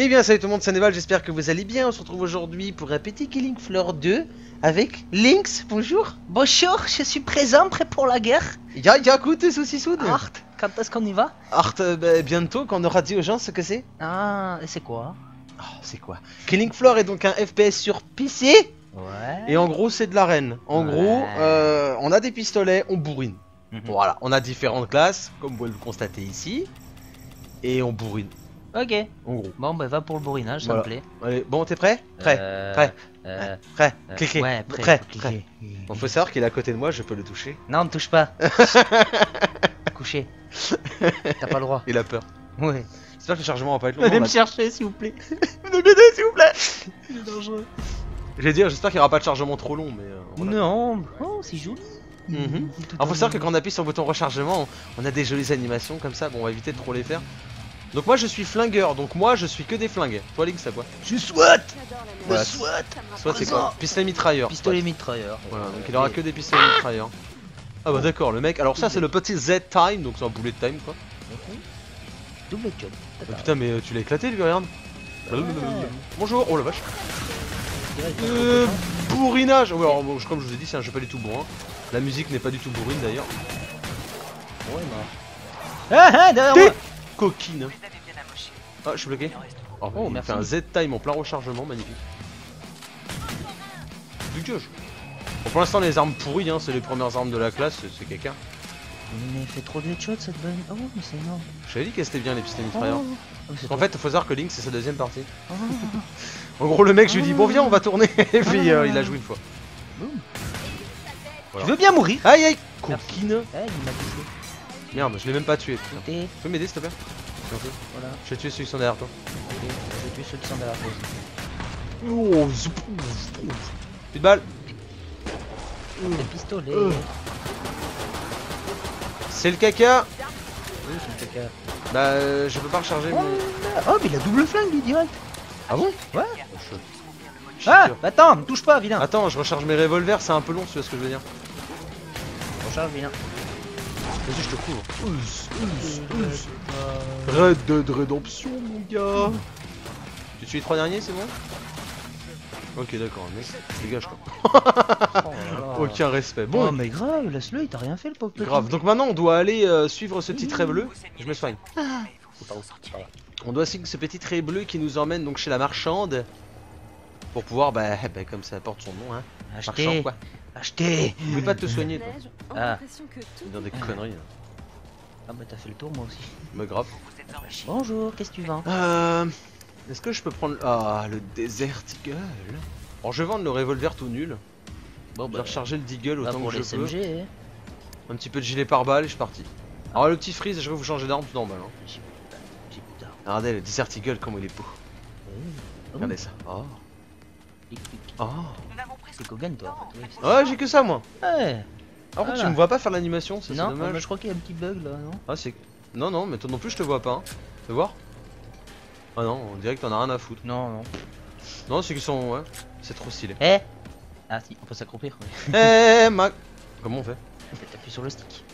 Eh bien salut tout le monde, c'est Neval, j'espère que vous allez bien. On se retrouve aujourd'hui pour un petit Killing Floor 2 avec Lynx. Bonjour. Bonjour, je suis présent, prêt pour la guerre. Ya ya écoute, souci soude. Art, quand est-ce qu'on y va? Art, euh, bah, bientôt quand on aura dit aux gens ce que c'est. Ah, et c'est quoi? Oh, c'est quoi? Killing Floor est donc un FPS sur PC. Ouais. Et en gros, c'est de l'arène. En Ouais. gros, euh, on a des pistolets, on bourrine. Mhm. Voilà, on a différentes classes, comme vous pouvez le constater ici. Et on bourrine, Ok. en gros. Bon, bah va pour le bourrinage, ça Voilà. me plaît. Allez, bon, t'es prêt? Prêt, Euh, prêt, euh, prêt. euh, Cliquez, Ouais, prêt. prêt, faut prêt. cliquer. Bon, faut savoir qu'il est à côté de moi, je peux le toucher. Non, ne touche pas. Couché. T'as pas le droit. Il a peur. Ouais. J'espère que le chargement va pas être long. Venez on me chercher, s'il vous plaît. Venez m'aider, s'il vous plaît Il est dangereux. J'allais dire, j'espère qu'il n'y aura pas de chargement trop long, mais. euh, voilà. Non. Oh, c'est joli. Mhm. Tout Alors, faut en- savoir que quand on appuie sur le bouton rechargement, on on a des jolies animations comme ça. Bon, on va éviter de trop les faire. Donc, moi, je suis flingueur. Donc, moi, je suis que des flingues. Toi, Link, ça quoi Je souhaite. Ouais. Je souhaite. Soit c'est quoi Pistolet mitrailleur. Pistolet mitrailleur. Voilà, donc il aura que des pistolets mitrailleurs. Ah bah d'accord, le mec. Alors ça c'est le petit Z-Time, donc c'est un bullet time quoi. Double job. Oh, putain mais euh, tu l'as éclaté lui, regarde. Bonjour, oh la vache. Euh, bourrinage Ouais, alors, bon, comme je vous ai dit, c'est un jeu pas du tout bon. hein. La musique n'est pas du tout bourrine d'ailleurs. Ouais, bah. Ah, ah, derrière moi. Coquine. Ah, je suis bloqué. Oh, Oh, il merci. fait un Z-Time en plein rechargement, magnifique. Dégage. Bon, pour l'instant, les armes pourries, hein, c'est les premières armes de la classe, c'est- caca. Mais elle fait trop de headshots cette bonne. Oh, mais c'est énorme. J'avais dit qu'elle c'était bien les mitrailleurs. Oh. Oh, En fait, faut savoir que Link c'est sa deuxième partie. Oh. En gros, le mec, je lui dis bon, viens, on va tourner. Et puis euh, il a joué une fois. Boum. Voilà. Je veux bien mourir? Aïe aïe, Merci. coquine. Eh, il m'a touché. Merde, je l'ai même pas tué. putain. Tu peux m'aider s'il te plaît. Voilà. Je vais tuer ceux qui sont derrière toi. Ok. Je tue ceux qui sont derrière toi. Oh, zoup, zoup. Plus de balles. Pistolets. Euh. C'est le caca. Oui, c'est le caca. Bah, euh, je peux pas recharger Oh, là. oh, mais il a double flingue lui direct. Ah bon? Ouais. Ah Ah, bah attends, me touche pas, vilain. Attends, je recharge mes revolvers, c'est un peu long, tu vois ce que je veux dire. Recharge, vilain. Vas-y, je te couvre. Red Dead Redemption, mon gars. Tu tues les trois derniers, c'est bon Ok, d'accord, mec, dégage quoi. Oh. Aucun respect. Bon, Bon, mais grave, laisse-le, il t'a rien fait le pauvre grave. Donc maintenant, on doit aller euh, suivre ce petit trait bleu. Je me soigne. Grave. On doit suivre ce petit trait bleu qui nous emmène donc chez la marchande. Pour pouvoir, bah, bah, comme ça porte son nom, hein. Marchand, Acheter, quoi. acheter. N'oublie pas te soigner, toi. Ah. C'est dans des conneries. hein. Ah bah t'as fait le tour moi aussi. Mais grave. Bonjour, qu'est-ce que tu vends? Euh. Est-ce que je peux prendre. Ah, le Desert Eagle. Alors, je vais vendre le revolver tout nul. Bon Je vais recharger le Deagle bah autant pour que les je peux. SMG. hein. Un petit peu de gilet pare-balles et je suis parti. Alors, le petit freeze, je vais vous changer d'arme tout normal. Hein. J'ai j'ai plus d'armes. Regardez le Desert Eagle, comment il est beau. Oh. Regardez ça. Oh. Oh. C'est Kogan toi en fait. oui. Ouais, j'ai que ça moi. Ouais. Par contre, Voilà. tu me vois pas faire l'animation, c'est Non, dommage. mais je crois qu'il y a un petit bug là, non? Ah, c'est. Non, non, mais toi non plus, je te vois pas. Hein. Fais voir. Ah non, on dirait que t'en as rien à foutre. Non, non. Non, c'est qu'ils sont. Ouais, c'est trop stylé. Eh Ah si, on peut s'accroupir. Eh, ma. Comment on fait? T'appuies sur le stick.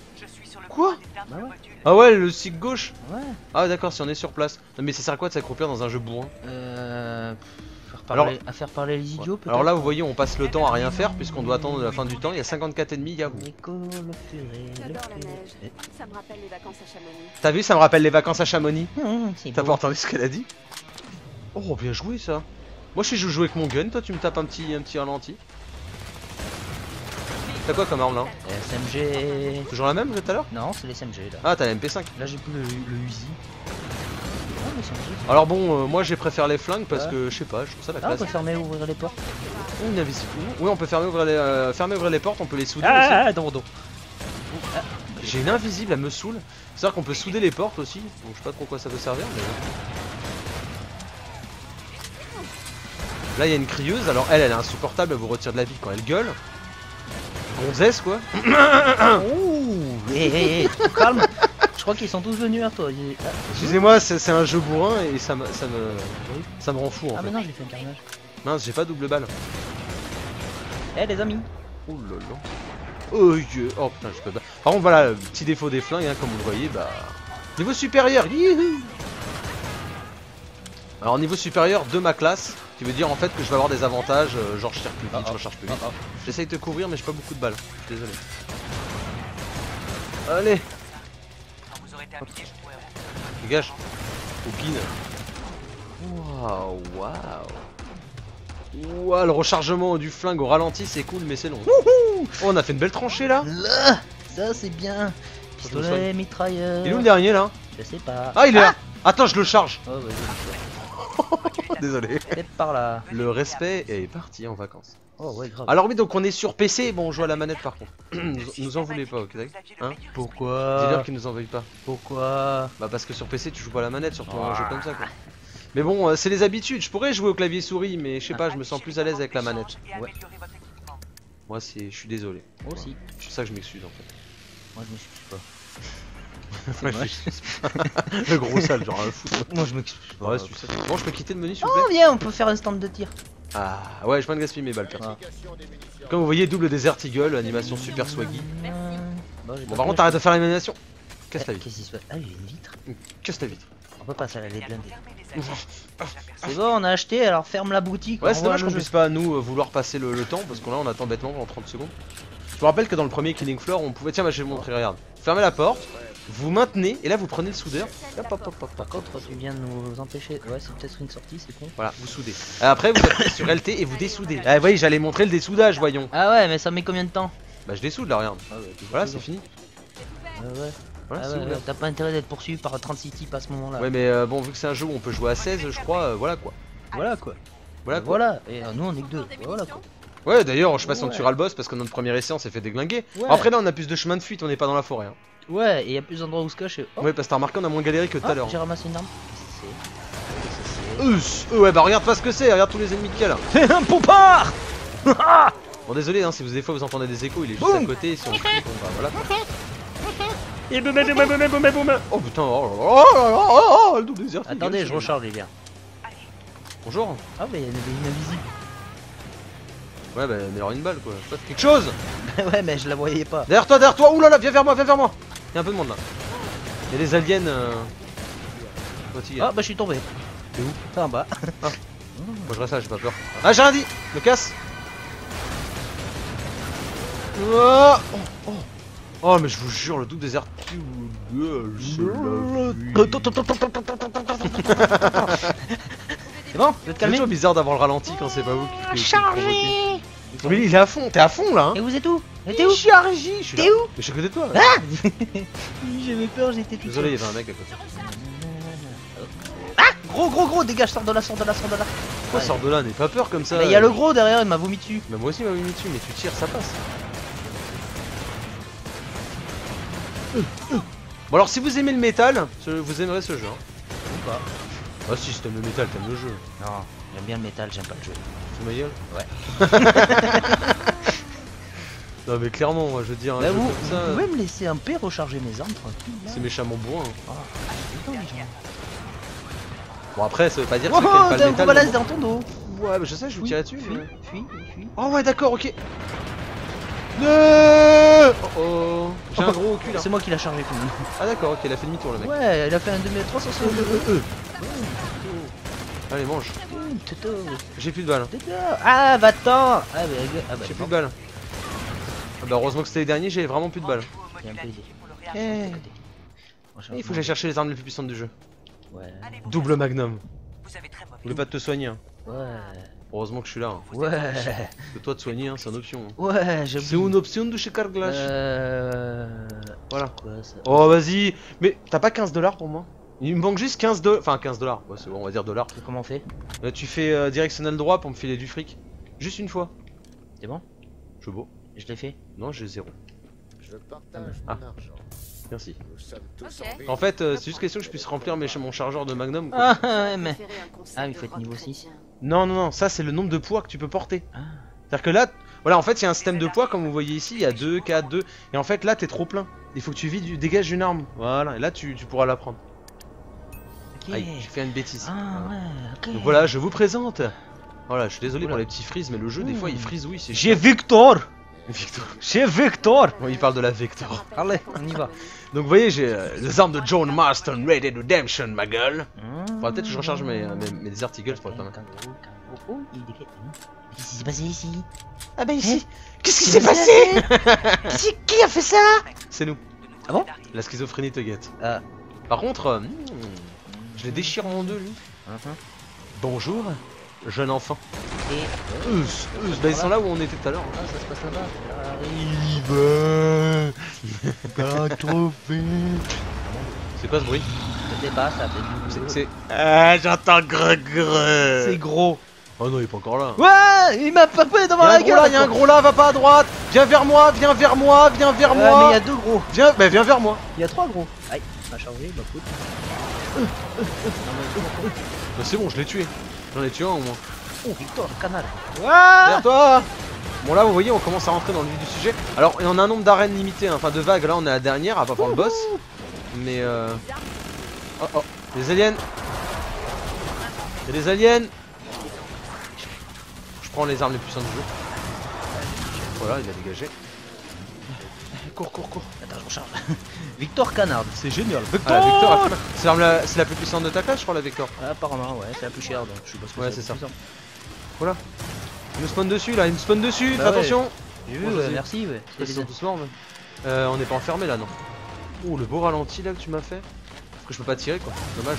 Quoi? Bah ouais. Ah ouais, le stick gauche? Ouais. Ah d'accord, si on est sur place. Non mais ça sert à quoi de s'accroupir dans un jeu bourrin? Euh. Alors- à faire parler les idiots peut-être Alors là vous voyez on passe le temps à rien faire puisqu'on doit attendre la fin du temps, il y a 54 ennemis J'adore la neige. Ça me rappelle les vacances à Chamonix. T'as vu ça me rappelle les vacances à Chamonix c'est T'as pas entendu ce qu'elle a dit Oh bien joué ça Moi je suis joué avec mon gun, toi tu me tapes un petit un petit ralenti. T'as quoi comme arme là SMG. Toujours la même que tout à l'heure Non, c'est les SMG là. Ah t'as la MP5 Là j'ai plus le, le Uzi. Alors bon euh, moi j'ai préféré les flingues parce Ouais. que je sais pas, je trouve ça la Ah, on classe. peut fermer ouvrir les portes. Une invisible. Oui on peut fermer ouvrir les, euh, fermer ouvrir les portes, on peut les souder aussi. Ah, dans mon dos. J'ai une invisible, elle me saoule. C'est-à-dire qu'on peut souder les portes aussi. Donc je sais pas trop quoi ça peut servir. Mais... Là il y a une crieuse. Alors elle, elle est insupportable. Elle vous retire de la vie quand elle gueule. Gonzesse quoi. Ouh Hé hé hé, calme crois qu'ils sont tous venus à toi. Ah, Excusez-moi, c'est un jeu bourrin et ça me, ça me, ça me rend fou en Ah, fait. mais non, j'ai fait un carnage. Mince, j'ai pas double balle. Eh les amis Oh là là. Oh, Dieu. oh putain, je peux pas. Par contre, voilà, le petit défaut des flingues, hein, comme vous le voyez, bah. Niveau supérieur, youhou Alors niveau supérieur de ma classe, qui veut dire en fait que je vais avoir des avantages, euh, genre je tire plus vite, Ah, ah. je recharge plus vite. Ah, J'essaye de te couvrir mais j'ai pas beaucoup de balles, je suis désolé. Allez, dégage. Opine. Waouh, waouh. Waouh, le rechargement du flingue au ralenti c'est cool mais c'est long. Oh, on a fait une belle tranchée là. Là, ça c'est bien. Pistolet, mitrailleur. Il est où le dernier là? Je sais pas. Ah il est là Attends je le charge Oh, Désolé. par là. Le respect est parti en vacances. Oh ouais, grave. Alors oui donc on est sur PC, bon on joue à la manette par contre. nous, nous en voulez pas, ok d'accord Hein Pourquoi Dis-leur qu'ils nous en veuillent pas. Pourquoi Bah parce que sur PC tu joues pas à la manette, surtout un Ah. jeu comme ça quoi. Mais bon, euh, c'est les habitudes, je pourrais jouer au clavier souris, mais je sais pas, je me sens plus à l'aise avec la manette. Ouais. Moi c'est, je suis désolé. Moi aussi. C'est ça que je m'excuse en fait. Moi je m'excuse pas. Le gros sale, genre un fou. Moi je m'excuse pas. Ouais. Bon, je peux quitter le menu s'il vous Oh viens, on peut faire un stand de tir. Ah ouais, je viens de gaspiller mes balles perso. Ah. Comme vous voyez, double Desert Eagle, animation super swaggy. Bon, Bon, par contre, arrête de faire l'animation. Casse ta vie. Qu'est-ce qui se passe? Ah, il y a une vitre. Casse ta vitre. On peut pas, ça, elle est blindée. C'est bon, on a acheté, alors ferme la boutique. Ouais, c'est dommage qu'on puisse pas nous vouloir passer le, le temps parce qu'on là on attend bêtement en 30 secondes. Je me rappelle que dans le premier Killing Floor on pouvait. Tiens, bah, je vais vous montrer, regarde. Fermez la porte, vous maintenez et là vous prenez le soudeur. Hop, hop, hop, hop, Par hop. contre, tu viens de nous empêcher. Ouais, c'est peut-être une sortie, c'est con. Voilà, vous soudez. Et après vous appuyez sur LT et vous dessoudez. Ah, voyez, j'allais montrer le dessoudage, voyons. Ah ouais, mais ça met combien de temps Bah, je dessoude là, regarde. Voilà, c'est fini. Ah ouais, Voilà, ah c'est ouais, t'as pas intérêt d'être poursuivi par 36 types à ce moment-là. Ouais, mais euh, bon, vu que c'est un jeu où on peut jouer à 16, je crois, euh, voilà quoi. Voilà quoi. Voilà quoi. Voilà, et euh, nous on est que deux. Voilà quoi. Ouais, d'ailleurs, je sais pas si on tuera le boss parce que notre premier essai on s'est fait déglinguer. Ouais. Après, là, on a plus de chemin de fuite, on n'est pas dans la forêt. Hein. Ouais, et y a plus d'endroits où se cacher. Oh, Ouais, parce que t'as remarqué, on a moins galéré que tout à ah, l'heure. J'ai ramassé une arme. Qu'est-ce que c'est Euh, ouais, bah regarde pas ce que c'est, regarde tous les ennemis qu'il y a là. C'est un poupard Bon désolé hein, si vous des fois vous entendez des échos, il est juste Boum à côté, si on bon bah voilà. Et boum, boum, boum, boum, boum, boum. Oh putain, oh là là, oh là là, oh, oh, le double désert. Attendez, je recharge les gars. Bonjour. Ah, mais il y a une une invisible. Ouais bah mais alors une balle quoi. Faites quelque chose ouais, mais je la voyais pas. Derrière toi, derrière toi, oulala, viens vers moi, viens vers moi Y'a un peu de monde là. Y'a des aliens. Euh... Ah, bah je suis tombé. T'es où? T'es en bas. Moi je reste là, j'ai pas peur. Ah j'ai rien dit Me casse oh, oh, mais je vous jure, le double désert c'est bon? Vous êtes C'est toujours bizarre d'avoir le ralenti quand c'est pas vous qui, le provoquez. Oui, il est à fond, t'es à fond là hein Et vous êtes où? T'es où? Chargé, je suis T'es où? Mais je suis à côté de toi. J'avais peur, j'étais tout Désolé, il y avait un mec à côté. Ah Gros, gros, gros, dégage, sors de là, sors de là, sors de là. Pourquoi Ouais. sors de là, n'aie pas peur comme ça. Mais il y a le gros derrière, il m'a vomi dessus. Bah moi aussi il m'a mis dessus, mais tu tires, ça passe. Bon alors si vous aimez le métal, ce- vous aimerez ce jeu. Hein. Ou pas Ah si, si t'aimes le métal, t'aimes le jeu. Non, j'aime bien le métal, j'aime pas le jeu. C'est ma gueule Ouais. Non mais clairement, moi je veux dire, un Bah, vous, ça, pouvez me laisser un peu recharger mes armes tranquille c'est méchamment bourrin. hein. C'est bon, après, ça veut pas dire que Oh, pas le métal... dans ton dos Ouais, bah je sais, je vous tirais dessus. Fuis, mais- fuis, fuis. Oh ouais, d'accord, ok. Oh oh, j'ai un gros cul là. C'est moi qui l'a chargé. Ah d'accord, ok, il a fait demi-tour le mec. Ouais, il a fait un 2360. Allez, mange. Toto, J'ai plus de balles. Ah, va-t'en Ah, bah, ah, bah, J'ai plus de balles. Ah bah heureusement que c'était les derniers, j'ai vraiment plus de balles. Eh. Il faut que j'aille chercher les armes les plus puissantes du jeu. Ouais, Double magnum. Vous avez très mauvais. Je voulais pas te soigner. Hein. ouais, Heureusement que je suis là. Hein. ouais, Que toi de soigner, hein, c'est une option. hein. ouais, C'est une option de chez Carglass. Euh... Voilà. Quoi ça Oh vas-y. Mais t'as pas 15 dollars pour moi? Il me manque juste 15 dollars. Enfin 15 dollars. Ouais, c'est bon, on va dire dollars. Comment on fait? Euh, tu fais euh, directionnel droit pour me filer du fric. Juste une fois. C'est bon? Je beau. Je l'ai fait Non, j'ai zéro. Je partage Ah. mon argent. Merci. En fait, euh, c'est juste question que je puisse remplir mes, mon chargeur de magnum. quoi. Ah, ouais, mais... Ah, il faut être niveau six. chrétien. Non, non, non, ça c'est le nombre de poids que tu peux porter. Ah. C'est-à-dire que là, voilà, en fait, il y a un système de poids, comme vous voyez ici, il y a 2, 4, 2. Et en fait, là, t'es trop plein. Il faut que tu vides, dégages une arme. Voilà, et là, tu, tu pourras la prendre. Ok. Aïe, j'ai fait une bêtise. Ah, Voilà. ouais, ok. Donc voilà, je vous présente. Voilà, je suis désolé Oula. pour les petits frises, mais le jeu, des fois, il frise, oui. c'est J'ai Victor Victor. Chez Victor Bon, il parle de la Vector. Allez, on y va. Donc vous voyez, j'ai euh, les armes de John Marston Red Dead Redemption, ma gueule. Mmh. Peut-être que je recharge mes, euh, mes, mes Desert Eagles pour être pas mal. Oh, il est décalé. Qu'est-ce qui s'est passé ici? Ah bah ici, qu'est-ce qui s'est passé? Qui, qui a fait ça? C'est nous. Ah bon? La schizophrénie te guette. Ah. Par contre, euh, hmm, je les déchire en deux, lui. Bonjour, jeune enfant. Et Eux, eux, bah, ils sont là où on était tout à l'heure. ah, ça se passe là-bas. Arrive trop vite. C'est quoi ce bruit Je sais pas, ça fait C'est- du C'est. Ah, j'entends greu greu. C'est gros. Oh non, il est pas encore là. Ouais, il m'a papé devant la un gros là, gueule. y'a un gros là, va pas à droite. Viens vers moi, viens vers moi, viens vers Ouais, mais il moi. y a deux gros. Viens, bah viens vers moi. Il y a trois gros. Aïe, ça a chargé, bah écoute. Bah, c'est bon, je l'ai tué. J'en ai tué un au moins. Oh, Victor, le canal. Derrière toi Bon là vous voyez on commence à rentrer dans le vif du sujet. Alors il y en a un nombre d'arènes limité, hein. enfin de vagues, là on est à la dernière, à pas voir le boss. Mais euh... Oh oh, des aliens Il y a des aliens Je prends les armes les puissantes du jeu. Voilà, il a dégagé. Cours, cours, cours. Attends, je recharge. Victor Canard, c'est génial. Ah, Victor, c'est la... plus puissante de ta classe je crois la Victor. Ah, Apparemment, ouais, c'est la plus chère donc je suppose que Ouais, c'est ça. plus puissante. Il me spawn dessus là, il me spawn dessus, Bah fais ouais. attention J'ai vu, Bon, ouais, sais. merci, ouais. Ils sont tous morts, mais- Euh, on n'est pas enfermé là, non. Oh, le beau ralenti là que tu m'as fait. Parce que je peux pas tirer quoi, dommage.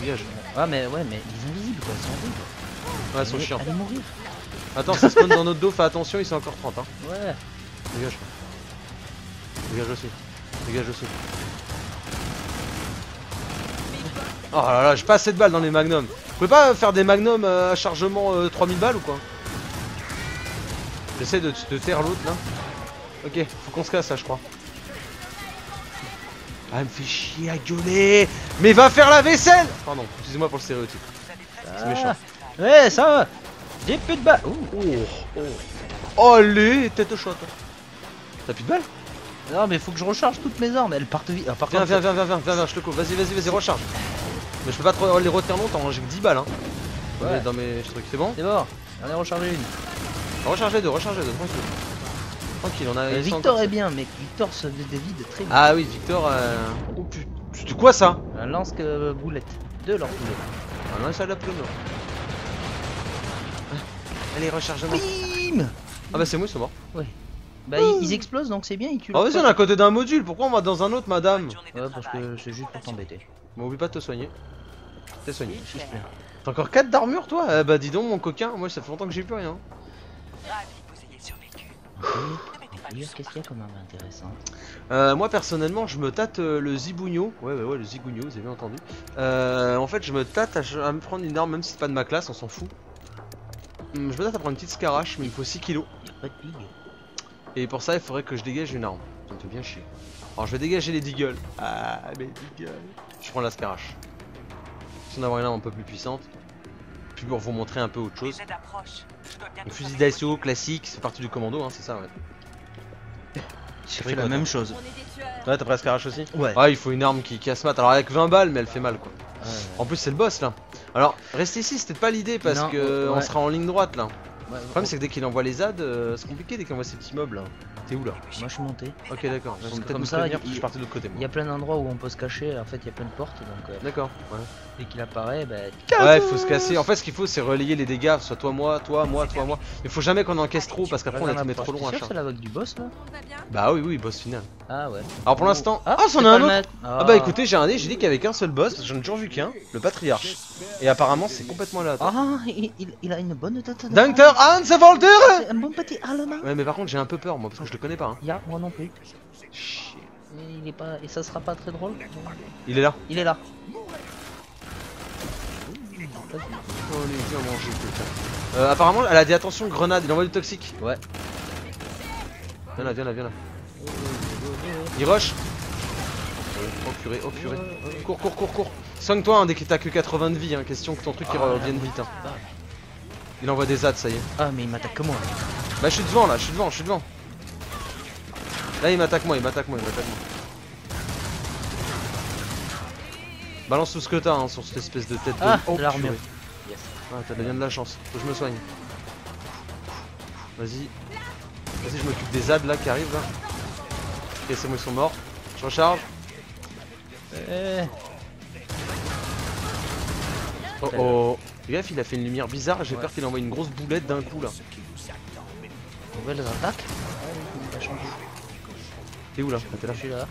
Dégage. Ah, mais ouais, mais ils sont invisibles quoi, ils sont horribles. Ouais, ils sont chiants. Allez mourir. Attends, ça spawn dans notre dos, fais attention, ils sont encore 30 hein. Ouais. Dégage. Dégage aussi. Dégage aussi. Oh là là, j'ai pas assez de balles dans les magnums. Vous pouvez pas faire des magnums euh, à chargement euh, 3000 balles ou quoi J'essaie de, de taire l'autre là. Ok, faut qu'on se casse là, je crois. Ah, elle me fait chier à gueuler Mais va faire la vaisselle Pardon, excusez-moi pour le stéréotype. C'est méchant. Ah. Ouais, ça va. J'ai plus de balles. Ouh. Oh, allez, tête au shot. T'as plus de balles Non, mais faut que je recharge toutes mes armes. Elles partent vite. Ah, par Viens, contre, viens, viens, viens, viens, viens, viens, je te couvre. Vas-y, vas-y, vas-y, recharge. Mais je peux pas trop les retenir longtemps, hein, j'ai que 10 balles. Hein. Dans, Ouais. mes, dans mes trucs, c'est bon C'est bon. J'en ai rechargé une. Recharge les deux, recharge les deux, tranquille. Tranquille, on a. Euh, ils sont Victor est bien, mais Victor des vides très vite. Ah oui, Victor. Euh... Oh putain, c'était quoi ça Un lance que boulette. Deux lance boulettes. Ah non, ça a la plume. là. Allez, rechargement. Bim Ah bah c'est moi, ils sont morts. Bah, ils, ils explosent donc c'est bien, ils tuent. Oh, leur vas-y, on est à côté d'un module, pourquoi on va dans un autre, madame Ouais, parce que c'est juste pour t'embêter. Mais oublie pas de te soigner. T'es soigné. S'il te plaît. T'as encore 4 d'armure, toi Eh Bah dis donc, mon coquin, moi ça fait longtemps que j'ai plus rien. Feu. qu'est-ce qu'il y a comme arme intéressante Euh, moi personnellement, je me tâte euh, le zibugno. Ouais, ouais, ouais, le zigugno, vous avez bien entendu. Euh, en fait, je me tâte à, à me prendre une arme, même si c'est pas de ma classe, on s'en fout. Hum, Je me tâte à prendre une petite scarache, mais il me faut 6 kilos. Y'a pas de pig. Et pour ça, il faudrait que je dégage une arme. Ça me fait bien chier. Alors, je vais dégager les deagles. Ah, mais deagles. Je prends la scarache. Si on a une arme un peu plus puissante. Puis pour vous montrer un peu autre chose. Les bientôt fusil d'assaut classique, c'est parti du commando, hein, c'est ça, ouais. J'ai fait la même chose. Des tueurs. Ouais, t'as pris la scarache aussi? Ouais. Ouais, il faut une arme qui casse mat. Alors, avec 20 balles, mais elle fait mal, quoi. En plus, c'est le boss là. Alors, rester ici, c'était pas l'idée parce Non, que ouais. on sera en ligne droite là. Ouais, Le problème, c'est que dès qu'il envoie les ZAD, euh, c'est compliqué dès qu'il envoie ces petits mobs là. T'es où là Moi je suis monté. Ok, d'accord. Parce que comme me ça, prévenir il- parce que je suis parti de l'autre côté. moi. Il y a plein d'endroits où on peut se cacher. En fait, il y a plein de portes. Donc euh, D'accord. Ouais. dès qu'il apparaît, bah. Ouais, faut se casser. En fait, ce qu'il faut, c'est relayer les dégâts. Soit toi, moi, toi, moi, toi, moi. Mais faut jamais qu'on encaisse trop parce qu'après on est met trop loin. C'est la vague du boss là Bah oui, oui, boss final. Ah ouais. Alors pour l'instant. Ah, c'est c'en a un autre. Ah bah écoutez, j'ai un nez, j'ai dit qu'il y avait qu'un seul boss, j'en ai toujours vu qu'un, le patriarche. Et apparemment, c'est complètement là. Ah, il, a une bonne tête. Hans Walter C'est un bon petit allemand. Ouais, mais par contre, j'ai un peu peur moi, parce que je le connais pas. Hein. Ya, moi non plus. Chier. Et il est pas. Et ça sera pas très drôle. Il est là. Il est là. Oh, allez, viens manger, quelqu'un. Euh, apparemment, elle a dit attention, grenade, il envoie du toxique. Ouais. Viens là, viens là, viens là. Il rush. Oh purée, oh purée. Cours, cours, cours, cours. Soigne-toi hein, dès que t'as que 80 de vie, hein. question que ton truc il Ah, revienne vite. Hein. Il envoie des ZAD, ça y est. Ah, mais il m'attaque que moi. Bah, je suis devant là, je suis devant, je suis devant. Là, il m'attaque moi, il m'attaque moi, il m'attaque moi. Balance tout ce que t'as hein, sur cette espèce de tête de. Ah, Oh, de l'armure. Yes. Ah, t'as bien de la chance. Faut que je me soigne. Vas-y. Vas-y, je m'occupe des ZAD là qui arrivent là. Ok, c'est bon, ils sont morts. Je recharge. Eh, Oh oh. Fais gaffe, il a fait une lumière bizarre. J'ai Ouais. peur qu'il envoie une grosse boulette d'un coup là. nouvelles attaques. Il a changé. T'es où là? Ah, t'es là? Je suis là.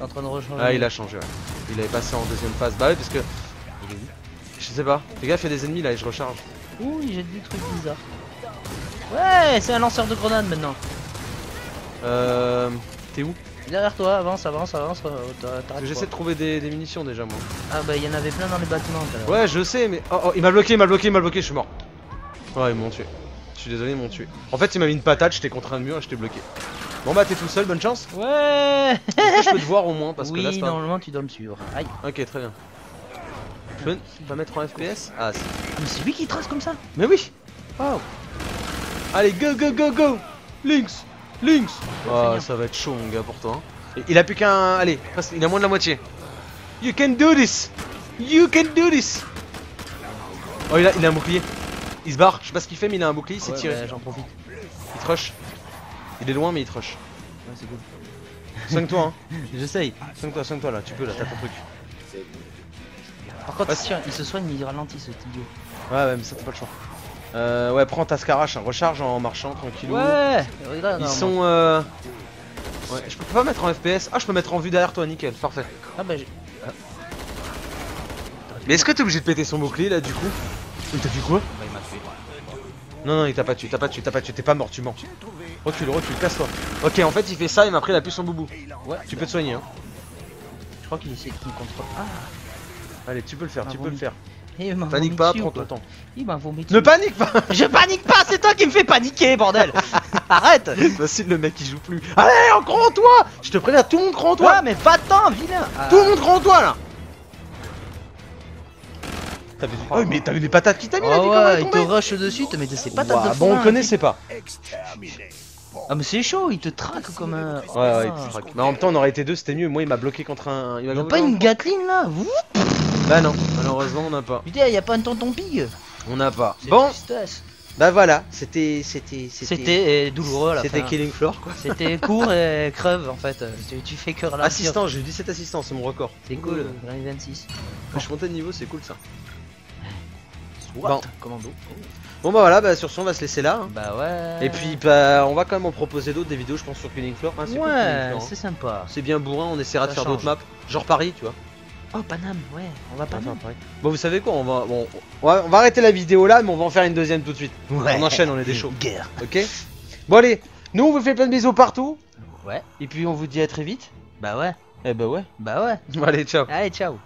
En train de rechanger. Ah, il a changé, ouais. Il avait passé en deuxième phase. Bah ouais, parce que. Je sais pas. Fais gaffe, il y a des ennemis là et je recharge. Ouh, il jette des trucs bizarres. Ouais, c'est un lanceur de grenades maintenant. Euh. T'es où? Derrière toi, avance, avance, avance. euh, j'essaie de trouver des, des munitions déjà, moi. Ah bah il y en avait plein dans les bâtiments. Ouais, je sais, mais. Oh, oh, il m'a bloqué, il m'a bloqué, il m'a bloqué, je suis mort. Ouais, ils m'ont tué. Je suis désolé, ils m'ont tué. En fait, il m'a mis une patate, j'étais contre un mur et j'étais bloqué. Bon bah, t'es tout seul, bonne chance. Ouais je peux te voir au moins Parce Oui, que là, c'est pas. normalement tu dois me suivre. Aïe. Ok, très bien. Tu peux pas mettre en FPS Ah, si. Mais c'est lui qui trace comme ça Mais oui Wow Allez, go, go, go, go Lynx Lynx Oh, finir. ça va être chaud, mon gars, pour toi. hein. Il a plus qu'un. Allez, il a moins de la moitié. You can do this You can do this Oh, il a, il a un bouclier. Il se barre, je sais pas ce qu'il fait, mais il a un bouclier, il s'est Ouais, tiré. bah, J'en profite. Il te rush. Il est loin, mais il te rush. Ouais, c'est cool. Soigne-toi, hein. J'essaye. Soigne-toi, soigne-toi là, tu peux là, t'as ton truc. Par contre, tiens, il se soigne, il ralentit ce idiot. Ouais, ouais, mais ça, t'as pas le choix. Euh, ouais, prends ta scarache, hein, recharge en marchant tranquillou. Ouais Ils sont. Euh... Ouais, je peux pas mettre en FPS. Ah, je peux mettre en vue derrière toi, nickel, parfait. Ah bah j'ai. Mais est-ce que t'es obligé de péter son bouclier là du coup? Il t'a dit quoi? Bah il m'a tué. Non, non, il t'a pas tué, t'as pas tué, t'as pas tué, t'es pas mort, tu mens. Recule, recule, casse-toi. Ok, en fait, il fait ça, il m'a pris la puce son boubou. Ouais. Tu peux te soigner, hein. Je crois qu'il essaie qu'il me contrôle. Ah Allez, tu peux le faire, Ah, tu bon, peux le faire. Il m'a Panique vomi pas, dessus, prends ton quoi temps. Il m'a vomi Ne dessus. panique pas Je panique pas, c'est toi qui me fais paniquer, bordel Arrête Facile, le mec il joue plus. Allez, on croit en toi Je te préviens, tout le monde croit en toi Ouais, mais va-t'en, vilain Ah. Tout le monde croit en toi là T'as vu... Oh, mais t'as vu les patates qui t'a mis là, Oh dis comment ouais, est il te tombée rush dessus, te met de ses patates Ouah, de Bon, on forain, connaissait pas. Ah mais c'est chaud, il te traque comme un... Ouais, ouais, Ah. il te traque. Mais en même temps, on aurait été deux, c'était mieux. Moi, il m'a bloqué contre un. Il m'a Y'a bloqué pas une Gatling là Bah non, malheureusement, on n'a pas. Putain, y'a pas un tonton pig On n'a pas. C'est Bon, tristesse. bah voilà, c'était. C'était. C'était euh, douloureux à la C'était fin. Killing Floor quoi. C'était court et creve en fait. Tu, tu fais que ralentir. Assistant, j'ai eu 17 assistants, c'est mon record. C'est cool, j'en ai 26. Je monté de niveau, c'est cool ça. What Bon. Commando. Bon bah voilà, bah sur ce on va se laisser là. hein. Bah ouais. Et puis bah on va quand même en proposer d'autres des vidéos je pense sur Killing Floor. hein, c'est cool, Killing Ouais, hein. c'est sympa. C'est bien bourrin, on essaiera de faire d'autres maps. Genre Paris, tu vois. Oh, Paname, ouais, on va Paris. Bon vous savez quoi, on va, bon, on va, on va arrêter la vidéo là mais on va en faire une deuxième tout de suite. Ouais. On enchaîne, on est des chauds. Guerre. Ok Bon allez, nous on vous fait plein de bisous partout. Ouais. Et puis on vous dit à très vite. Bah ouais. Eh bah ouais. Bah ouais. Bon allez, ciao. Allez, ciao.